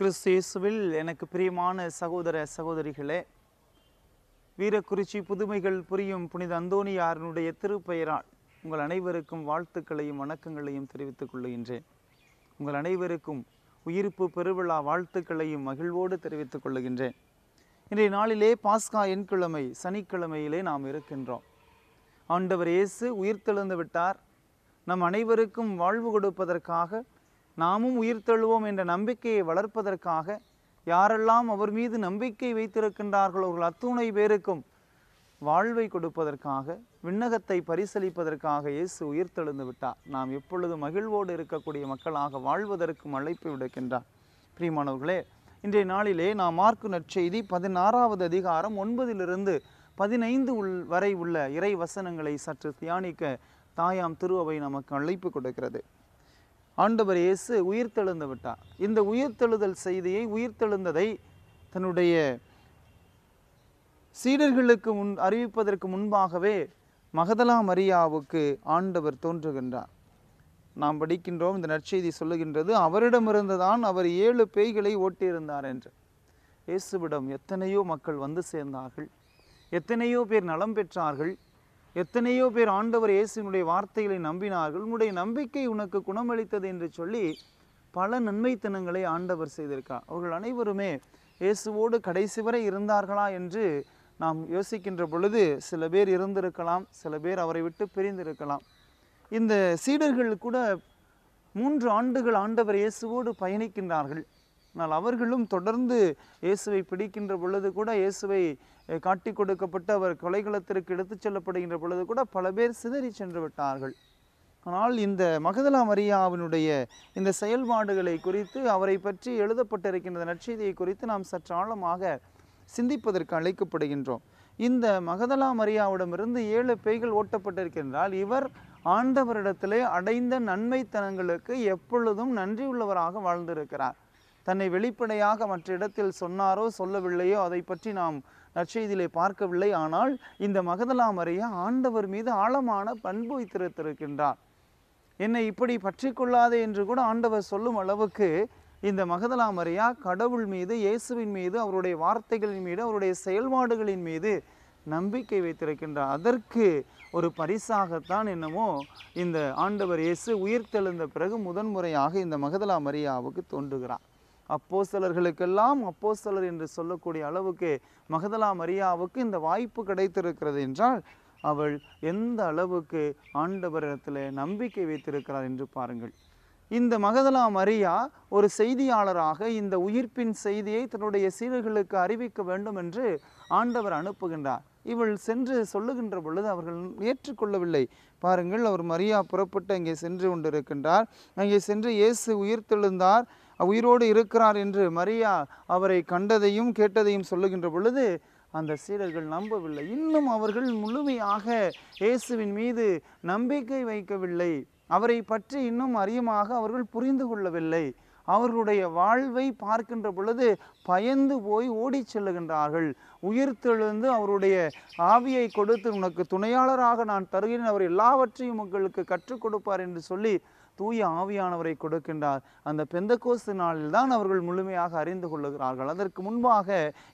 கிறிஸ்தியேசுவில் எனக்கு பிரியமான சகோதர சகோதரிகளே வீரக்குறிச்சி புதுமைகள் புரியும் புனித அந்தோனியாரனுடைய திருப்பெயரால் உங்கள் அனைவருக்கும் வாழ்த்துக்களையும் வணக்கங்களையும் தெரிவித்துக் கொள்கின்றேன். உங்கள் அனைவருக்கும் உயிர்ப்பு பெருவிழா வாழ்த்துக்களையும் மகிழ்வோடு தெரிவித்துக் கொள்கின்றேன். இன்றைய நாளிலே பாஸ்கா எண்கிழமை சனிக்கிழமையிலே நாம் இருக்கின்றோம். ஆண்டவர் இயேசு உயிர்த்தெழுந்து விட்டார். நம் அனைவருக்கும் வாழ்வு கொடுப்பதற்காக நாமும் உயிர்த்தெழுவோம் என்ற நம்பிக்கையை வளர்ப்பதற்காக யாரெல்லாம் அவர் மீது நம்பிக்கை வைத்திருக்கின்றார்களோ அவர்கள் அத்துணை பேருக்கும் வாழ்வை கொடுப்பதற்காக விண்ணகத்தை பரிசளிப்பதற்காக இயேசு உயிர்த்தெழுந்து விட்டார். நாம் எப்பொழுதும் மகிழ்வோடு இருக்கக்கூடிய மக்களாக வாழ்வதற்கும் அழைப்பு விடுக்கின்றார். பிரியமானவர்களே இன்றைய நாளிலே நாம் மார்க்கு நற்செய்தி பதினாறாவது அதிகாரம் ஒன்பதிலிருந்து பதினைந்து உள் வரை உள்ள இறை வசனங்களை சற்று தியானிக்க தாயாம் திருவவை நமக்கு அழைப்பு கொடுக்கிறது. ஆண்டவர் இயேசு உயிர்த்தெழுந்து விட்டார். இந்த உயிர்த்தெழுதல் செய்தியை உயிர்த்தெழுந்ததை தன்னுடைய சீடர்களுக்கு முன் அறிவிப்பதற்கு முன்பாகவே மகதலா மரியாவுக்கு ஆண்டவர் தோன்றுகின்றார். நாம் படிக்கின்றோம் இந்த நற்செய்தி சொல்லுகின்றது அவரிடமிருந்து தான் அவர் ஏழு பேய்களை ஓட்டியிருந்தார் என்று. இயேசுவிடம் எத்தனையோ மக்கள் வந்து சேர்ந்தார்கள். எத்தனையோ பேர் நலம் பெற்றார்கள். எத்தனையோ பேர் ஆண்டவர் இயேசுனுடைய வார்த்தைகளை நம்பினார்கள். உன்னுடைய நம்பிக்கை உனக்கு குணமளித்தது என்று சொல்லி பல நன்மைத்தனங்களை ஆண்டவர் செய்திருக்கார். அவர்கள் அனைவருமே இயேசுவோடு கடைசி வரை இருந்தார்களா என்று நாம் யோசிக்கின்ற பொழுது சில பேர் இருந்திருக்கலாம் சில பேர் அவரை விட்டு பிரிந்திருக்கலாம். இந்த சீடர்கள் கூட மூன்று ஆண்டுகள் ஆண்டவர் இயேசுவோடு பயணிக்கின்றார்கள். ஆனால் அவர்களும் தொடர்ந்து இயேசுவை பிடிக்கின்ற பொழுது கூட இயேசுவை காட்டி காட்டிக் கொடுக்கப்பட்டு அவர் கொலைகளத்திற்கு எடுத்துச் செல்லப்படுகின்ற பொழுது கூட பல பேர் சிதறி சென்று விட்டார்கள். ஆனால் இந்த மகதலா மரியாவினுடைய இந்த செயல்பாடுகளை குறித்து அவரை பற்றி எழுதப்பட்டிருக்கின்ற நற்செய்தியை குறித்து நாம் சற்று ஆழமாக சிந்திப்பதற்கு அழைக்கப்படுகின்றோம். இந்த மகதலா மரியாவிடமிருந்து ஏழு பேய்கள் ஓட்டப்பட்டிருக்கின்றால் இவர் ஆண்டவரிடத்திலே அடைந்த நன்மைத்தனங்களுக்கு எப்பொழுதும் நன்றியுள்ளவராக வாழ்ந்திருக்கிறார். தன்னை வெளிப்படையாக மற்ற இடத்தில் சொன்னாரோ சொல்லவில்லையோ அதை பற்றி நாம் நற்செய்தியிலே பார்க்கவில்லை. ஆனால் இந்த மகதலா ஆண்டவர் மீது ஆழமான பண்பு வைத்திருத்திருக்கின்றார். என்னை இப்படி பற்றி கொள்ளாதே என்று கூட ஆண்டவர் சொல்லும் அளவுக்கு இந்த மகதலா மரியா கடவுள் மீது இயேசுவின் மீது அவருடைய வார்த்தைகளின் மீது அவருடைய செயல்பாடுகளின் மீது நம்பிக்கை வைத்திருக்கின்றார். அதற்கு ஒரு பரிசாகத்தான் என்னமோ இந்த ஆண்டவர் இயேசு உயிர்த்தெழுந்த பிறகு முதன்முறையாக இந்த மகதலா மரியாவுக்கு தோன்றுகிறார். அப்போஸ்தலர்களுக்கெல்லாம் அப்போஸ்தலர் என்று சொல்லக்கூடிய அளவுக்கு மகதலா மரியாவுக்கு இந்த வாய்ப்பு கிடைத்திருக்கிறது என்றால் அவள் எந்த அளவுக்கு ஆண்டவரிடத்தில் நம்பிக்கை வைத்திருக்கிறார் என்று பாருங்கள். இந்த மகதலா மரியா ஒரு செய்தியாளராக இந்த உயிர்ப்பின் செய்தியை தன்னுடைய சீடர்களுக்கு அறிவிக்க வேண்டும் என்று ஆண்டவர் அனுப்புகின்றார். இவள் சென்று சொல்லுகின்ற பொழுது அவர்கள் ஏற்றுக்கொள்ளவில்லை. பாருங்கள் அவர் மரியா புறப்பட்டு அங்கே சென்று கொண்டிருக்கின்றார். அங்கே சென்று இயேசு உயிர்த்தெழுந்தார். உயிரோடு இருக்கிறார் என்று மரியா அவரை கண்டதையும் கேட்டதையும் சொல்லுகின்ற பொழுது அந்த சீடர்கள் நம்பவில்லை. இன்னும் அவர்கள் முழுமையாக இயேசுவின் மீது நம்பிக்கை வைக்கவில்லை. அவரை பற்றி இன்னும் அறியமாக அவர்கள் புரிந்து கொள்ளவில்லை. அவர்களுடைய வாழ்வை பார்க்கின்ற பொழுது பயந்து போய் ஓடிச் செல்லுகின்றார்கள். உயிர்த்தெழுந்து அவருடைய ஆவியை கொடுத்து உனக்கு துணையாளராக நான் தருகிறேன். அவர் எல்லாவற்றையும் உங்களுக்கு கற்றுக் கொடுப்பார் என்று சொல்லி தூய ஆவியானவரை கொடுக்கின்றார். அந்த பெந்தகோசு நாளில் தான் அவர்கள் முழுமையாக அறிந்து கொள்ளுகிறார்கள். அதற்கு முன்பாக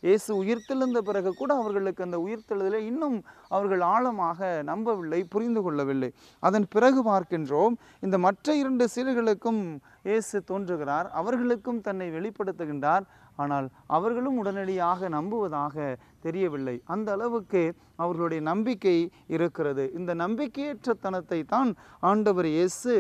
இயேசு உயிர்த்தெழுந்த பிறகு கூட அவர்களுக்கு அந்த உயிர்த்தெழுதலை இன்னும் அவர்கள் ஆழமாக நம்பவில்லை புரிந்து கொள்ளவில்லை. அதன் பிறகு பார்க்கின்றோம் இந்த மற்ற இரண்டு சீர்களுக்கும் இயேசு தோன்றுகிறார். அவர்களுக்கும் தன்னை வெளிப்படுத்துகின்றார். ஆனால் அவர்களும் உடனடியாக நம்புவதாக தெரியவில்லை. அந்த அளவுக்கு அவர்களுடைய நம்பிக்கை இருக்கிறது. இந்த நம்பிக்கையற்ற தனத்தை தான் ஆண்டவர் இயேசு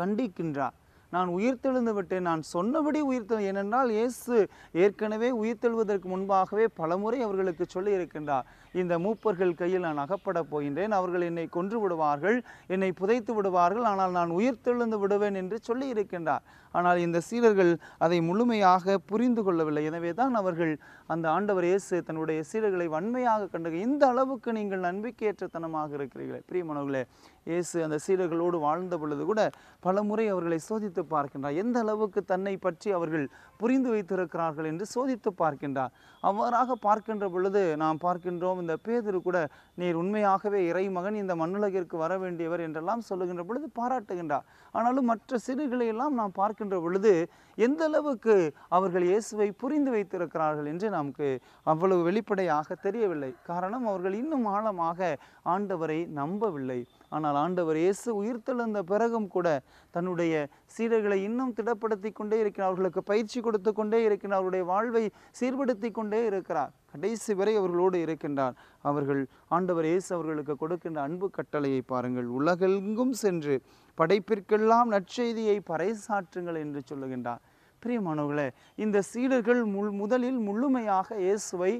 கண்டிக்கின்றார். நான் உயிர்த்தெழுந்து விட்டேன். நான் சொன்னபடி உயிர்த்தெழு ஏனென்றால் இயேசு ஏற்கனவே உயிர்த்தெழுவதற்கு முன்பாகவே பலமுறை அவர்களுக்கு சொல்லி இருக்கின்றார் இந்த மூப்பர்கள் கையில் நான் அகப்பட போகின்றேன். அவர்கள் என்னை கொன்று விடுவார்கள். என்னை புதைத்து விடுவார்கள். ஆனால் நான் உயிர்த்தெழுந்து விடுவேன் என்று சொல்லி இருக்கின்றார் ஆனால் இந்த சீடர்கள் அதை முழுமையாக புரிந்து கொள்ளவில்லை. எனவே தான் அவர்கள் அந்த ஆண்டவர் இயேசு தன்னுடைய சீடர்களை வன்மையாக கண்டு இந்த அளவுக்கு நீங்கள் நம்பிக்கையற்றத்தனமாக இருக்கிறீர்களே. பிரியமானவர்களே இயேசு அந்த சீடர்களோடு வாழ்ந்த பொழுது கூட பல முறை அவர்களை சோதித்து பார்க்கின்றார். எந்த அளவுக்கு தன்னை பற்றி அவர்கள் புரிந்து வைத்திருக்கிறார்கள் என்று சோதித்து பார்க்கின்றார். அவ்வாறாக பார்க்கின்ற பொழுது நாம் பார்க்கின்றோம் இந்த பேதரு கூட நீர் உண்மையாகவே இறைமகன் இந்த மண்ணுலகிற்கு வர வேண்டியவர் என்றெல்லாம் சொல்லுகின்ற பொழுது பாராட்டுகின்றார். ஆனாலும் மற்ற சிறுகளை எல்லாம் நாம் பார்க்கின்ற பொழுது எந்த அளவுக்கு அவர்கள் இயேசுவை புரிந்து வைத்திருக்கிறார்கள் என்று நமக்கு அவ்வளவு வெளிப்படையாக தெரியவில்லை. காரணம் அவர்கள் இன்னும் ஆழமாக ஆண்டவரை நம்பவில்லை. ஆனால் ஆண்டவர் இயேசு உயிர்த்தெழுந்த பிறகும் கூட தன்னுடைய சீடர்களை இன்னும் திடப்படுத்தி கொண்டே இருக்கிறார். அவர்களுக்கு பயிற்சி கொடுத்து கொண்டே இருக்கிறார். அவருடைய வாழ்வை சீர்படுத்தி கொண்டே இருக்கிறார். கடைசி வரை அவர்களோடு இருக்கின்றார். அவர்கள் ஆண்டவர் இயேசு அவர்களுக்கு கொடுக்கின்ற அன்பு கட்டளையை பாருங்கள். உலகெங்கும் சென்று படைப்பிற்கெல்லாம் நற்செய்தியை பறைசாற்றுங்கள் என்று சொல்லுகின்றார். பிரியமானவர்களே இந்த சீடர்கள் முள் முதலில் முழுமையாக இயேசுவை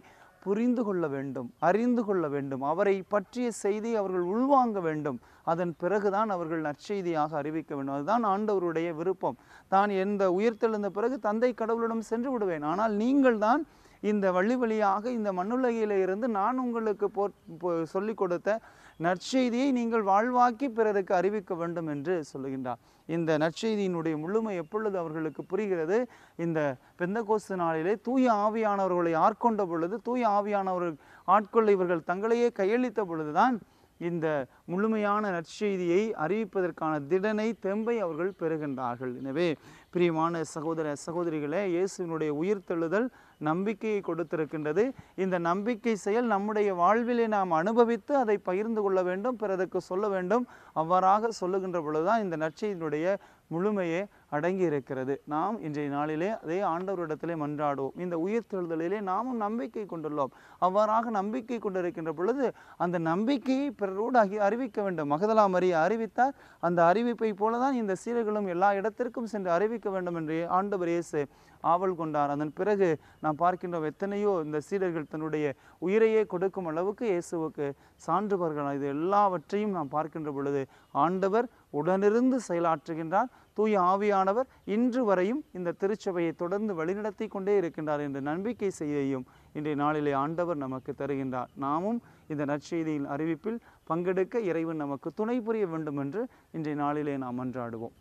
புரிந்து கொள்ள வேண்டும் அறிந்து கொள்ள வேண்டும். அவரை பற்றிய செய்தி அவர்கள் உள்வாங்க வேண்டும். அதன் பிறகுதான் அவர்கள் நற்செய்தியாக அறிவிக்க வேண்டும். அதுதான் ஆண்டவருடைய விருப்பம். தான் எந்த உயிர்த்தெழுந்த பிறகு தந்தை கடவுளிடம் சென்று விடுவேன். ஆனால் நீங்கள் தான் இந்த வழி வழியாக இந்த மண்ணுலகையில் இருந்து நான் உங்களுக்கு போ போ- சொல்லிக் கொடுத்த நற்செய்தியை நீங்கள் வாழ்வாக்கி பிறருக்கு அறிவிக்க வேண்டும் என்று சொல்லுகின்றார். இந்த நற்செய்தியினுடைய முழுமை எப்பொழுது அவர்களுக்கு புரிகிறது? இந்த பெந்தகோஸ்து நாளிலே தூய ஆவியானவர்களை ஆட்கொண்ட பொழுது தூய ஆவியானவர்கள் ஆட்கொள்ள இவர்கள் தங்களையே கையளித்த பொழுதுதான் இந்த முழுமையான நற்செய்தியை அறிவிப்பதற்கான திடனை தெம்பை அவர்கள் பெறுகின்றார்கள். எனவே பிரியமான சகோதர சகோதரிகளே இயேசுவினுடைய உயிர்த்தெழுதல் நம்பிக்கையை கொடுத்திருக்கின்றது. இந்த நம்பிக்கை செயல் நம்முடைய வாழ்விலே நாம் அனுபவித்து அதை பகிர்ந்து கொள்ள வேண்டும் பிறருக்கு சொல்ல வேண்டும். அவ்வாறாக சொல்லுகின்ற பொழுதுதான் இந்த நற்செய்தியினுடைய முழுமையே அடங்கி இருக்கிறது நாம் இன்றைய நாளிலே அதே ஆண்டவரிடத்திலே மன்றாடுவோம். இந்த உயிர்த்தெழுதலிலே நாமும் நம்பிக்கை கொண்டுள்ளோம். அவ்வாறாக நம்பிக்கை கொண்டிருக்கின்ற பொழுது அந்த நம்பிக்கையை பிறரோடு அகி- அறிவிக்க வேண்டும். மகதலா மரியா அறிவித்தார். அந்த அறிவிப்பை போலதான் இந்த சீரர்களும் எல்லா இடத்திற்கும் சென்று அறிவிக்க வேண்டும் என்று ஆண்டவர் இயேசு ஆவல் கொண்டார். அதன் பிறகு நாம் பார்க்கின்றோம் எத்தனையோ இந்த சீடர்கள் தன்னுடைய உயிரையே கொடுக்கும் அளவுக்கு இயேசுவுக்கு சான்றுபவர்கள் இது எல்லாவற்றையும் நாம் பார்க்கின்ற பொழுது ஆண்டவர் உடனிருந்து செயலாற்றுகின்றார். தூய ஆவியானவர் இன்று வரையும் இந்த திருச்சபையை தொடர்ந்து வழிநடத்தி கொண்டே இருக்கின்றார் என்ற நம்பிக்கை செய்தியையும் இன்றைய நாளிலே ஆண்டவர் நமக்கு தருகின்றார். நாமும் இந்த நற்செய்தியின் அறிவிப்பில் பங்கெடுக்க இறைவன் நமக்கு துணை புரிய வேண்டும் என்று இன்றைய நாளிலே நாம் அன்றாடுவோம்.